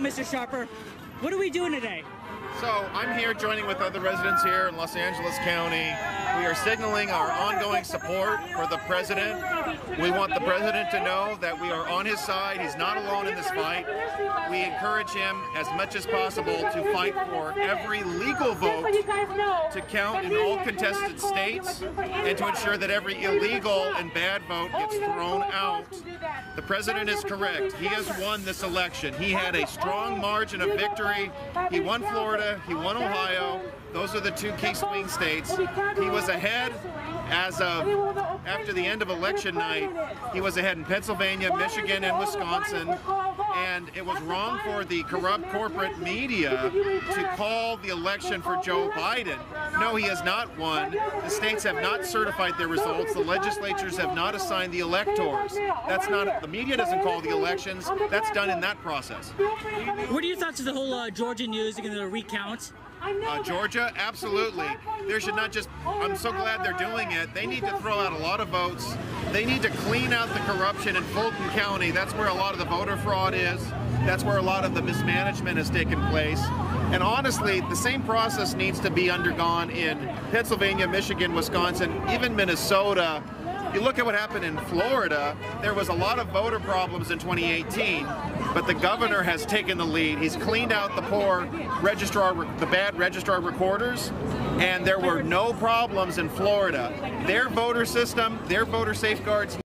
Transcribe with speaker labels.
Speaker 1: Mr. Sharper. What are we doing today?
Speaker 2: So I'm here joining with other residents here in Los Angeles County. We are signaling our ongoing support for the president. We want the president to know that we are on his side. He's not alone in this fight. We encourage him as much as possible to fight for every legal vote to count in all contested states and to ensure that every illegal and bad vote gets thrown out. The president is correct. He has won this election. He had a strong margin of victory. He won Florida, he won Ohio. Those are the two key swing states. He was ahead as of after the end of election night. He was ahead in Pennsylvania, Michigan, and Wisconsin. And it was wrong for the corrupt corporate media to call the election for Joe Biden. No, he has not won. The states have not certified their results. The legislatures have not assigned the electors. That's not, the media doesn't call the elections. That's done in that process.
Speaker 1: What are your thoughts of the whole uh, Georgia news and the recount?
Speaker 2: Uh, Georgia, absolutely. There should not just, I'm so glad they're doing it. They need to throw out a lot of votes. They need to clean out the corruption in Fulton County. That's where a lot of the voter fraud is. That's where a lot of the mismanagement has taken place. And honestly, the same process needs to be undergone in Pennsylvania, Michigan, Wisconsin, even Minnesota. You look at what happened in Florida, there was a lot of voter problems in 2018, but the governor has taken the lead. He's cleaned out the poor registrar, the bad registrar recorders, and there were no problems in Florida. Their voter system, their voter safeguards